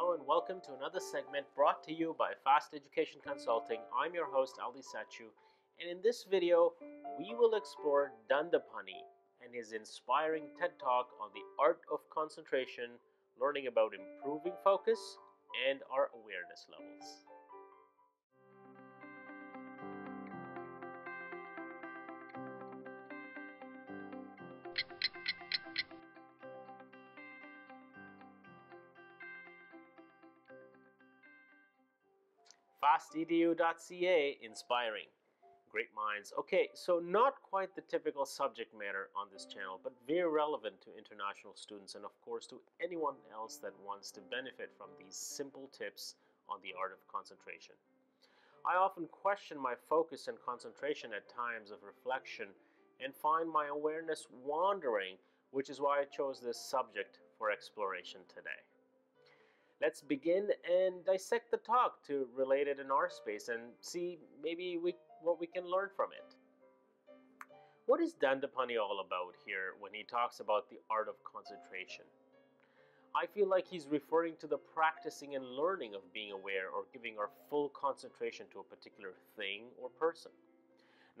Hello and welcome to another segment brought to you by Fast Education Consulting. I'm your host Ali Satchu, and in this video, we will explore Dandapani and his inspiring TED Talk on the art of concentration, learning about improving focus and our awareness levels. fastedu.ca inspiring. Great minds. Okay so not quite the typical subject matter on this channel but very relevant to international students and of course to anyone else that wants to benefit from these simple tips on the art of concentration. I often question my focus and concentration at times of reflection and find my awareness wandering which is why i chose this subject for exploration today let's begin and dissect the talk to relate it in our space and see maybe we, what we can learn from it. What is Dandapani all about here when he talks about the art of concentration? I feel like he's referring to the practicing and learning of being aware or giving our full concentration to a particular thing or person.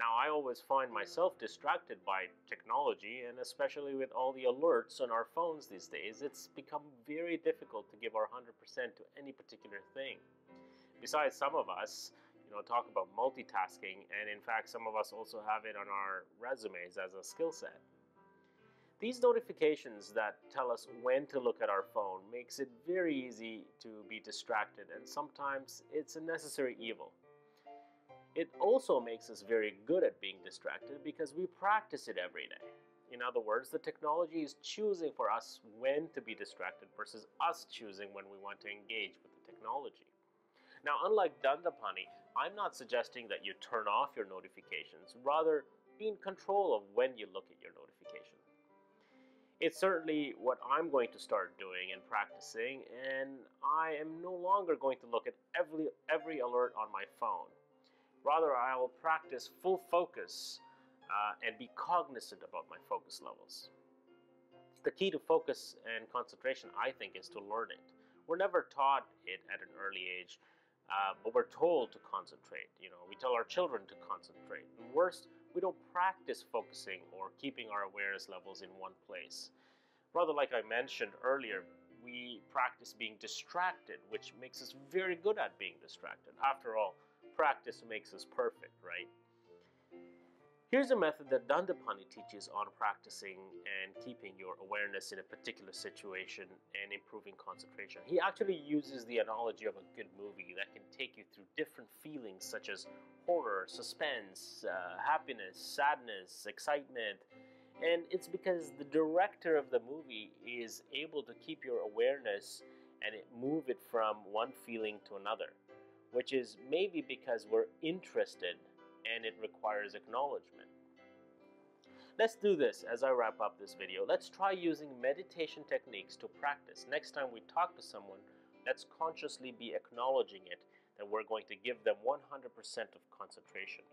Now, I always find myself distracted by technology, and especially with all the alerts on our phones these days, it's become very difficult to give our 100% to any particular thing. Besides, some of us, you know, talk about multitasking, and in fact, some of us also have it on our resumes as a skill set. These notifications that tell us when to look at our phone makes it very easy to be distracted, and sometimes it's a necessary evil. It also makes us very good at being distracted because we practice it every day. In other words, the technology is choosing for us when to be distracted versus us choosing when we want to engage with the technology. Now, unlike Dandapani, I'm not suggesting that you turn off your notifications, rather, be in control of when you look at your notification. It's certainly what I'm going to start doing and practicing, and I am no longer going to look at every, every alert on my phone. Rather, I will practice full focus uh, and be cognizant about my focus levels. The key to focus and concentration, I think, is to learn it. We're never taught it at an early age, uh, but we're told to concentrate. You know, we tell our children to concentrate. And worst, we don't practice focusing or keeping our awareness levels in one place. Rather, like I mentioned earlier, we practice being distracted, which makes us very good at being distracted. After all, practice makes us perfect, right? Here's a method that Dandapani teaches on practicing and keeping your awareness in a particular situation and improving concentration. He actually uses the analogy of a good movie that can take you through different feelings such as horror, suspense, uh, happiness, sadness, excitement. And it's because the director of the movie is able to keep your awareness and move it from one feeling to another which is maybe because we're interested and it requires acknowledgement. Let's do this as I wrap up this video. Let's try using meditation techniques to practice. Next time we talk to someone, let's consciously be acknowledging it that we're going to give them 100% of concentration.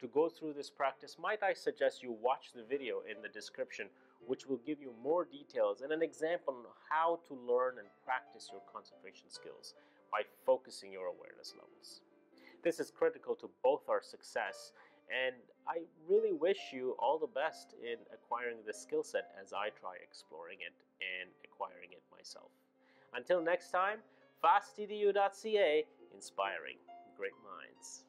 To go through this practice, might I suggest you watch the video in the description which will give you more details and an example on how to learn and practice your concentration skills by focusing your awareness levels. This is critical to both our success and I really wish you all the best in acquiring this skill set as I try exploring it and acquiring it myself. Until next time, fastedu.ca, inspiring great minds.